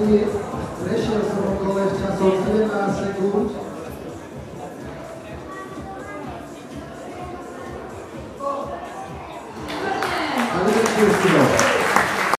veci. Prešiel som okolo časov 17 sekúnd. A vylepšil.